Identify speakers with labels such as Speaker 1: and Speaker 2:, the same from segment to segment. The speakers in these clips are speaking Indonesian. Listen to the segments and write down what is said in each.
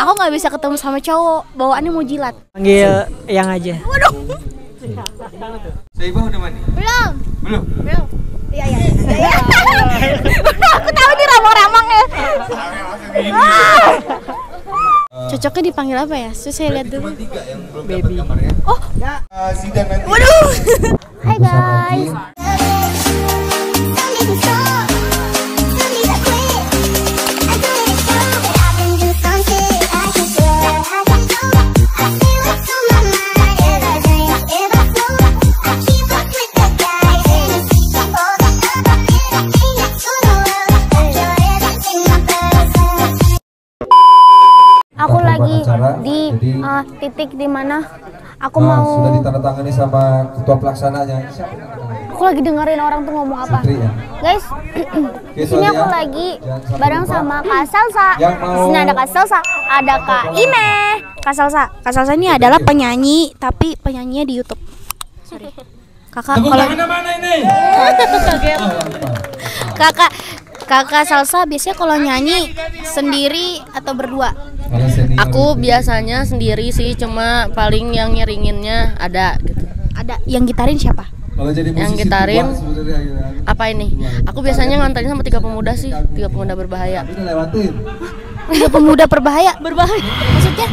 Speaker 1: Aku nggak bisa ketemu sama cowok, bawaannya mau jilat.
Speaker 2: Panggil yang aja.
Speaker 3: Soibah udah mandi?
Speaker 1: Belum.
Speaker 3: Belum?
Speaker 1: Belum. Iya iya. iya. Udah aku tahu nih ramang-ramang ya. Cocoknya dipanggil apa ya? Terus saya lihat dulu.
Speaker 3: Cuma tiga yang belum dapat kamarnya.
Speaker 1: Oh.
Speaker 3: Uh, Zidan nanti.
Speaker 1: Waduh. Hai guys. Titik di mana aku
Speaker 3: Nah,
Speaker 1: mau
Speaker 3: sudah ditandatangani sama ketua pelaksananya.
Speaker 1: Aku lagi dengerin orang tuh ngomong apa.
Speaker 3: Fitri ya.
Speaker 1: Guys, di sini aku
Speaker 3: ya,
Speaker 1: lagi bareng
Speaker 3: lupa.
Speaker 1: sama Kak Salsa. Di
Speaker 3: mau-
Speaker 1: sini ada Kak Salsa, ada Kak Ime. Kak Salsa, Kak Salsa ini adalah penyanyi tapi penyanyinya di YouTube. Sorry. Kakak kalau
Speaker 3: mana ini?
Speaker 1: Kakak Kakak Salsa biasanya kalau nyanyi sendiri atau berdua?
Speaker 4: Aku
Speaker 3: itu-
Speaker 4: biasanya sendiri sih, cuma paling yang ngiringinnya ada gitu.
Speaker 1: Ada yang gitarin siapa?
Speaker 3: Kalau jadi
Speaker 4: yang gitarin,
Speaker 3: gitu kan.
Speaker 4: Apa ini? Aku biasanya nganterin sama tiga pemuda sih, tiga pemuda berbahaya.
Speaker 1: Tiga pemuda berbahaya. Berbahaya. Maksudnya?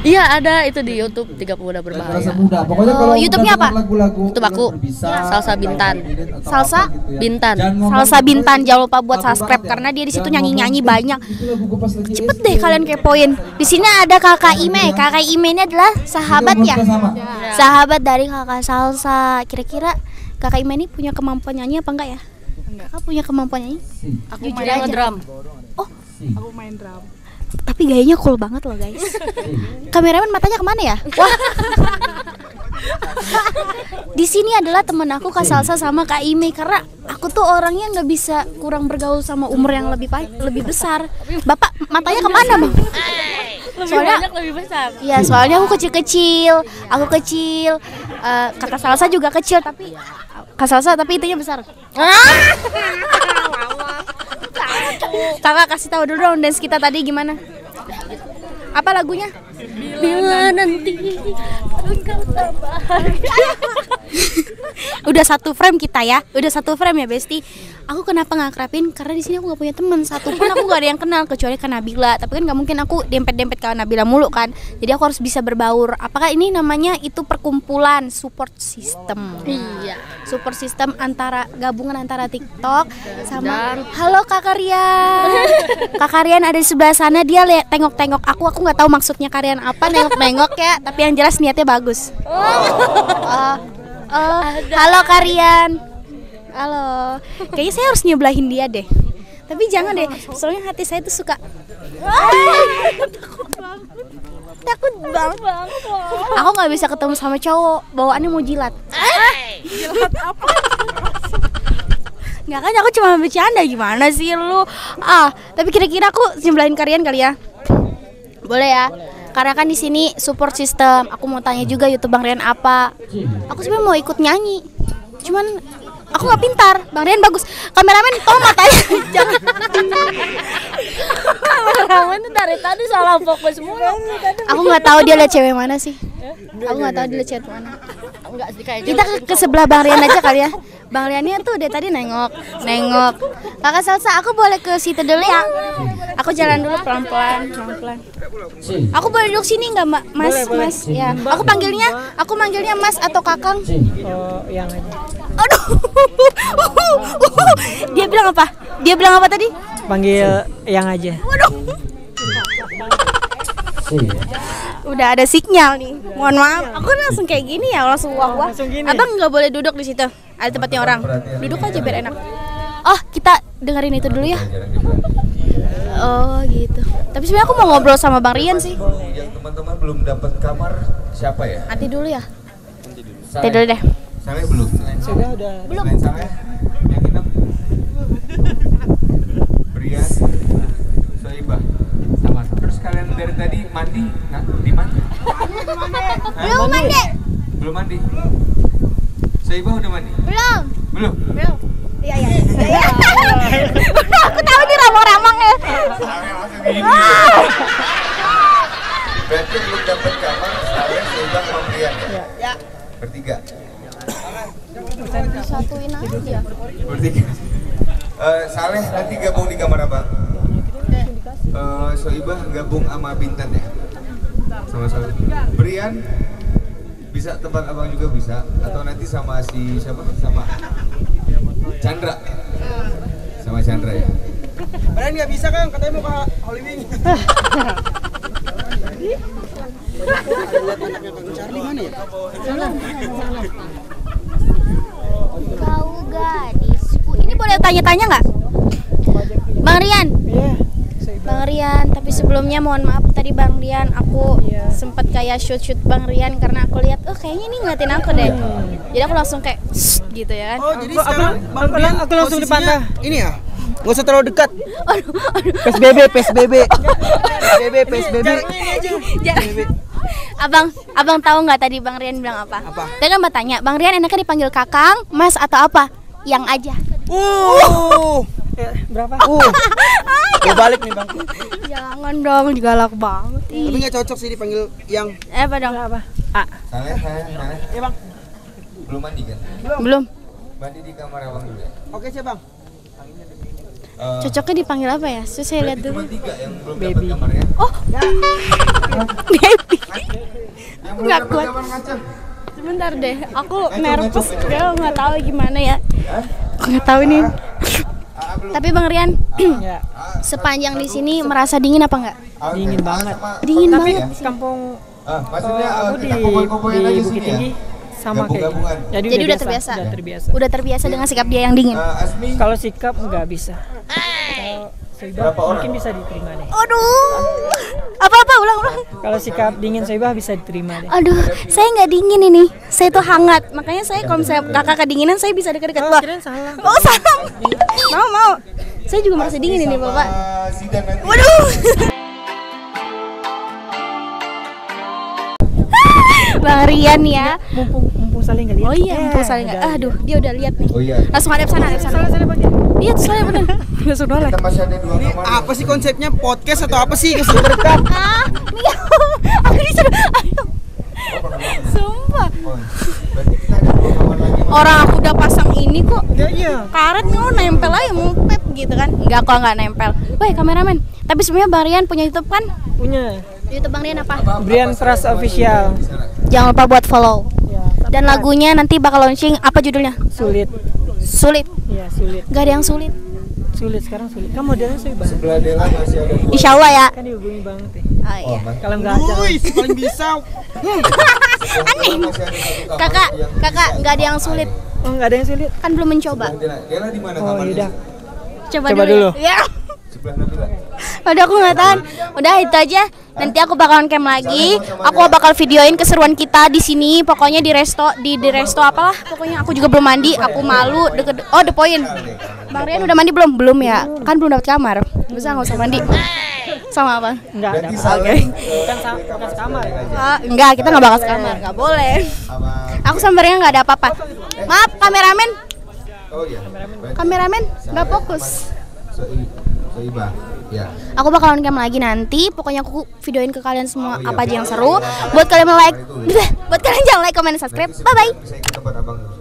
Speaker 4: Iya ada itu di YouTube tiga pemuda berbahaya.
Speaker 3: muda. Pokoknya
Speaker 1: Oh,
Speaker 3: kalau
Speaker 1: YouTube-nya apa?
Speaker 3: lagu-lagu
Speaker 4: YouTube aku.
Speaker 3: yang berbisa,
Speaker 4: Salsa Bintan.
Speaker 1: Salsa
Speaker 3: apa gitu ya.
Speaker 4: Bintan.
Speaker 1: Salsa
Speaker 3: gitu,
Speaker 1: Bintan, jangan lupa buat subscribe
Speaker 3: ya.
Speaker 1: karena dia di situ
Speaker 3: Jangan
Speaker 1: nyanyi-nyanyi
Speaker 3: ngomong,
Speaker 1: banyak.
Speaker 3: "Eh, itu lagu gua pas lagi
Speaker 1: Cepet
Speaker 3: SD."
Speaker 1: deh kalian kepoin. Di sini ada kakak Ime. Kakak Ime ini adalah sahabat ya.
Speaker 3: kita sama.
Speaker 1: Sahabat dari kakak Salsa. Kira-kira kakak Ime ini punya kemampuan nyanyi apa enggak ya? Kakak punya kemampuan nyanyi?
Speaker 3: Si,
Speaker 4: Aku
Speaker 1: Jujur
Speaker 4: main
Speaker 1: aja.
Speaker 4: ngedrum.
Speaker 3: si,
Speaker 1: Tapi gayanya cool banget loh guys. Kameramen matanya ke mana ya? Wah. Di sini adalah temen aku Kak Salsa sama Kak Ime karena aku tuh orangnya nggak bisa kurang bergaul sama umur yang lebih pa- lebih besar. Bapak matanya ke mana bang? Soalnya
Speaker 4: lebih besar.
Speaker 1: Iya, soalnya aku kecil-kecil, aku kecil, eh, kakak Salsa juga kecil tapi kak Salsa tapi itunya besar. Kakak kasih tahu dulu dong dance kita tadi gimana? Apa lagunya?
Speaker 4: Bila nanti engkau tak bahagia.
Speaker 1: Udah satu frame kita ya, udah satu frame ya Besti. Aku kenapa ngakrapin? Karena di sini aku nggak punya temen satu pun aku nggak ada yang kenal kecuali kan Nabila. Tapi kan nggak mungkin aku dempet-dempet ke Nabila mulu kan. Jadi aku harus bisa berbaur. Apakah ini namanya itu perkumpulan support system?
Speaker 4: Iya.
Speaker 1: support system antara gabungan antara TikTok sama halo Kak Rian. Kak Rian ada di sebelah sana dia lihat tengok-tengok aku aku nggak tahu maksudnya kalian apa nengok-nengok ya tapi yang jelas niatnya bagus. Oh, oh, halo Kak Rian. Halo. Kayaknya saya harus nyebelahin dia deh. Tapi jangan deh, soalnya hati saya tuh suka takut banget. Aku nggak bisa ketemu sama cowok, bawaannya mau jilat. Nggak kan aku cuma bercanda gimana sih lu ah tapi kira-kira aku nyebelahin kalian kali ya boleh ya karena kan di sini support system. Aku mau tanya juga YouTube Bang Rian apa? Aku sebenarnya mau ikut nyanyi. Cuman aku nggak pintar. Bang Rian bagus. Kameramen tolong matanya jangan.
Speaker 4: Kameramen tuh dari tadi salah fokus mulu.
Speaker 1: aku nggak tahu dia lihat cewek mana sih. Aku nggak tahu dia lihat cewek mana.
Speaker 4: Enggak sih kayaknya.
Speaker 1: kita ke, ke sebelah Bang Rian aja kali ya. Bang Riannya tuh dari tadi nengok nengok. Kakak Salsa aku boleh ke situ dulu ya? Aku jalan dulu pelan-pelan pelan-pelan. Aku boleh duduk sini nggak mbak mas? Mas? Ya. Aku panggilnya aku manggilnya mas atau kakang?
Speaker 2: Oh, yang aja.
Speaker 1: Aduh. Dia bilang apa? Dia bilang apa tadi?
Speaker 2: Panggil yang aja.
Speaker 1: waduh. Udah ada sinyal nih. Mohon maaf. Aku langsung kayak gini ya langsung wah wah abang nggak boleh duduk di situ. Ada tempatnya orang. Duduk aja biar enak. Oh kita dengerin itu dulu ya. Oh gitu. Tapi sebenarnya aku mau ngobrol sama bang Rian sih.
Speaker 3: Yang teman-teman belum dapat kamar siapa ya?
Speaker 1: nanti dulu ya. Nanti dulu deh
Speaker 3: saya belum.
Speaker 2: Udah. Belum.
Speaker 3: Selain saya, yang kita Brian Soibah sama. Terus kalian dari tadi mandi nggak? Di mana?
Speaker 1: Belum mandi.
Speaker 3: Belum mandi. Soibah udah mandi?
Speaker 1: Belum.
Speaker 3: Belum.
Speaker 1: Belum. Iya iya. saya iya. aku tahu ya. di ramang-ramangnya.
Speaker 3: Saleh. Berarti belum dapat kamar, saya Soibah sama Brian.
Speaker 1: Ya. Iya.
Speaker 3: Bertiga.
Speaker 1: Satuin aja.
Speaker 3: Bertiga. Eh, Saleh nanti gabung di kamar abang. Eh, Soibah gabung sama Bintan ya. Sama-sama. Brian bisa tempat abang juga bisa atau nanti sama si siapa? Sama Chandra. Sama Chandra ya.
Speaker 5: Brian nggak bisa kan katanya mau ke Wing. Charlie mana ya?
Speaker 1: Kau gadisku. Ini boleh tanya-tanya nggak? Bang Rian.
Speaker 2: Iya.
Speaker 1: Bang Rian, tapi sebelumnya mohon maaf tadi Bang Rian aku sempat kayak shoot shoot Bang Rian karena aku lihat oh kayaknya ini ngeliatin aku deh. Jadi aku langsung kayak gitu ya kan.
Speaker 5: Oh jadi
Speaker 2: Aku- aku-
Speaker 5: sekarang Bang Brian
Speaker 2: aku langsung dipantah.
Speaker 5: Ini ya? Nggak usah terlalu dekat. PSBB, PSBB. PSBB, PSBB.
Speaker 1: Abang, abang tahu nggak tadi Bang Rian bilang apa?
Speaker 5: Apa?
Speaker 1: Tadi kan Mbak tanya, Bang Rian enaknya dipanggil Kakang, Mas atau apa? Yang aja.
Speaker 5: Uh,
Speaker 2: Eh, berapa?
Speaker 5: uh. Gue balik nih bang.
Speaker 1: Jangan dong, galak banget. Ih.
Speaker 5: Tapi nggak cocok sih dipanggil yang.
Speaker 1: Eh, apa dong?
Speaker 2: Berapa? A.
Speaker 3: Saleh, Saleh, Saleh.
Speaker 5: Ya bang.
Speaker 3: Belum mandi kan?
Speaker 1: Belum.
Speaker 3: Mandi di kamar abang dulu ya.
Speaker 5: Oke sih bang.
Speaker 3: Eh,
Speaker 1: Cocoknya dipanggil apa ya? Susah saya lihat dulu.
Speaker 3: cuma tiga yang belum
Speaker 2: Baby.
Speaker 3: dapat kamarnya.
Speaker 1: Oh. Baby.
Speaker 3: Yang belum
Speaker 1: Nggak
Speaker 3: dapat
Speaker 1: kuat. Sebentar deh, aku
Speaker 3: Eh,
Speaker 1: nervous. Gue nggak tahu gimana ya. Nggak tahu nih.
Speaker 3: Ah, belum.
Speaker 1: Tapi Bang Rian,
Speaker 2: Ya.
Speaker 1: sepanjang di sini merasa dingin apa enggak?
Speaker 2: Dingin banget.
Speaker 1: Dingin
Speaker 2: Tapi
Speaker 1: banget.
Speaker 2: kampung
Speaker 3: Ah, maksudnya
Speaker 2: eh,
Speaker 3: eh,
Speaker 2: aku di, di Bukit
Speaker 3: sini ya.
Speaker 2: Tinggi sama kayak gitu. Jadi,
Speaker 1: Jadi udah
Speaker 2: biasa,
Speaker 1: terbiasa.
Speaker 2: Udah terbiasa.
Speaker 1: Udah terbiasa dengan sikap dia yang dingin.
Speaker 3: Eh,
Speaker 2: Kalau sikap nggak bisa. Kalau Soibah
Speaker 3: Berapa orang?
Speaker 2: mungkin bisa diterima deh.
Speaker 1: Aduh. Apa-apa ulang-ulang.
Speaker 2: Kalau sikap dingin Soibah bisa diterima deh.
Speaker 1: Aduh, saya nggak dingin ini. Saya tuh hangat. Makanya saya kalau misalnya kakak kedinginan saya bisa dekat-dekat.
Speaker 2: Oh, salah.
Speaker 1: Oh, salah. mau, mau. Saya juga merasa dingin ini, Bapak. Waduh. Bang Rian ya.
Speaker 2: Mumpung mumpung saling nggak lihat.
Speaker 1: Oh iya,
Speaker 2: Eh,
Speaker 1: mumpung saling nggak.
Speaker 2: udah.
Speaker 1: Aduh, dia udah lihat nih.
Speaker 3: Oh iya.
Speaker 1: Langsung hadap sana, hadap sana.
Speaker 2: Bang.
Speaker 1: Iya, tuh soalnya bener. Langsung noleh.
Speaker 3: Kita masih ada dua
Speaker 5: Ini apa sih konsepnya podcast atau apa sih? Dekat.
Speaker 1: Ah, iya. Aku disuruh. Ayo. Sumpah.
Speaker 3: Oh.
Speaker 1: Orang aku udah pasang ini kok.
Speaker 2: Ya iya.
Speaker 1: Karet mau nempel aja mau pep gitu kan. Enggak kok enggak nempel. Weh, kameramen. Tapi sebenarnya Bang Rian punya YouTube kan?
Speaker 2: Punya.
Speaker 1: YouTube Bang Rian apa?
Speaker 2: Brian Pras official.
Speaker 1: Jangan lupa buat follow.
Speaker 2: Ya.
Speaker 1: Dan lagunya nanti bakal launching apa judulnya?
Speaker 2: Sulit.
Speaker 1: Sulit.
Speaker 2: Ya sulit.
Speaker 1: Gak ada yang sulit.
Speaker 2: Sulit sekarang sulit. Kan modelnya Soibah.
Speaker 3: Sebelah Dela masih ada dua.
Speaker 1: Insya Allah ya.
Speaker 2: Kan dihubungi banget ya.
Speaker 1: Oh,
Speaker 3: Oh,
Speaker 1: iya.
Speaker 3: Mas.
Speaker 2: Kalau nggak ada.
Speaker 5: Wih, paling bisa.
Speaker 3: Aneh. Satu kamar
Speaker 1: Kakak, kakak
Speaker 3: bisa
Speaker 1: nggak ada yang sulit.
Speaker 2: Oh nggak ada yang sulit.
Speaker 1: Kan belum mencoba.
Speaker 3: Dela. Dela di mana
Speaker 2: Oh
Speaker 3: kamarnya?
Speaker 2: yaudah.
Speaker 1: Coba,
Speaker 2: Coba
Speaker 1: dulu.
Speaker 2: dulu.
Speaker 1: Ya. Udah aku nggak tahan. Udah itu aja. Nanti aku bakalan cam lagi. Aku bakal videoin keseruan kita di sini. Pokoknya di resto, di di resto apalah. Pokoknya aku juga belum mandi. Aku malu. Deket. Oh, the point. Bang Rian udah mandi belum? Belum ya. Kan belum dapat kamar. Bisa nggak usah mandi. Sama apa?
Speaker 2: Enggak ada.
Speaker 3: Berarti Saleh
Speaker 2: Bukan sama bukan sekamar.
Speaker 1: Ah, enggak, kita nggak bakal sekamar. Nggak boleh. Aku sama Rian nggak ada apa-apa. Maaf, kameramen.
Speaker 3: Oh iya.
Speaker 1: Kameramen nggak fokus.
Speaker 3: Soi- Soibah. Ya.
Speaker 1: Aku bakalan cam lagi nanti. Pokoknya aku videoin ke kalian semua
Speaker 3: Oh iya,
Speaker 1: apa aja yang seru.
Speaker 3: kalian
Speaker 1: Buat kalian like,
Speaker 3: ya.
Speaker 1: buat kalian jangan like, comment, subscribe. Bye bye.